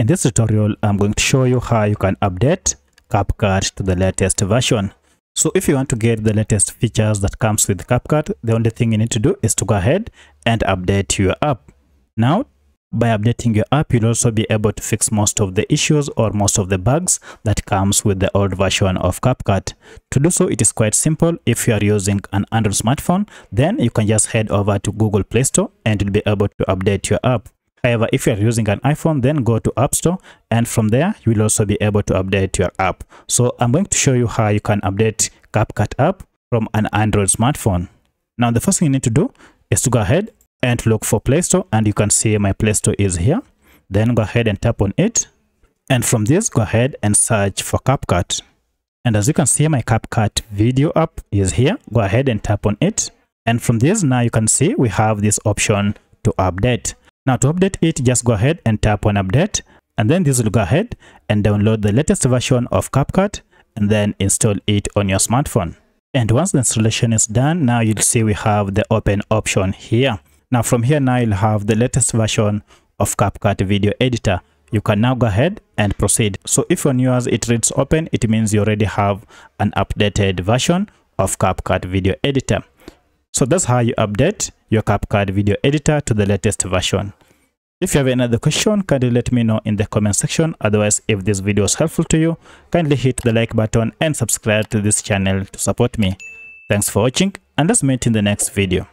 In this tutorial, I'm going to show you how you can update CapCut to the latest version. So if you want to get the latest features that comes with CapCut, the only thing you need to do is to go ahead and update your app. Now, by updating your app, you'll also be able to fix most of the issues or most of the bugs that comes with the old version of CapCut. To do so, it is quite simple. If you are using an Android smartphone, then you can just head over to Google Play Store and you'll be able to update your app. However, if you are using an iPhone, then go to App Store and from there, you will also be able to update your app. So I'm going to show you how you can update CapCut app from an Android smartphone. Now, the first thing you need to do is to go ahead and look for Play Store and you can see my Play Store is here. Then go ahead and tap on it. And from this, go ahead and search for CapCut. And as you can see, my CapCut video app is here. Go ahead and tap on it. And from this, now you can see we have this option to update. Now to update it, just go ahead and tap on update. And then this will go ahead and download the latest version of CapCut and then install it on your smartphone. And once the installation is done, now you'll see we have the open option here. Now from here now you'll have the latest version of CapCut video editor. You can now go ahead and proceed. So if on yours it reads open, it means you already have an updated version of CapCut video editor. So that's how you update your CapCut video editor to the latest version. If you have any other question, kindly let me know in the comment section. Otherwise, if this video is helpful to you, kindly hit the like button and subscribe to this channel to support me. Thanks for watching and let's meet in the next video.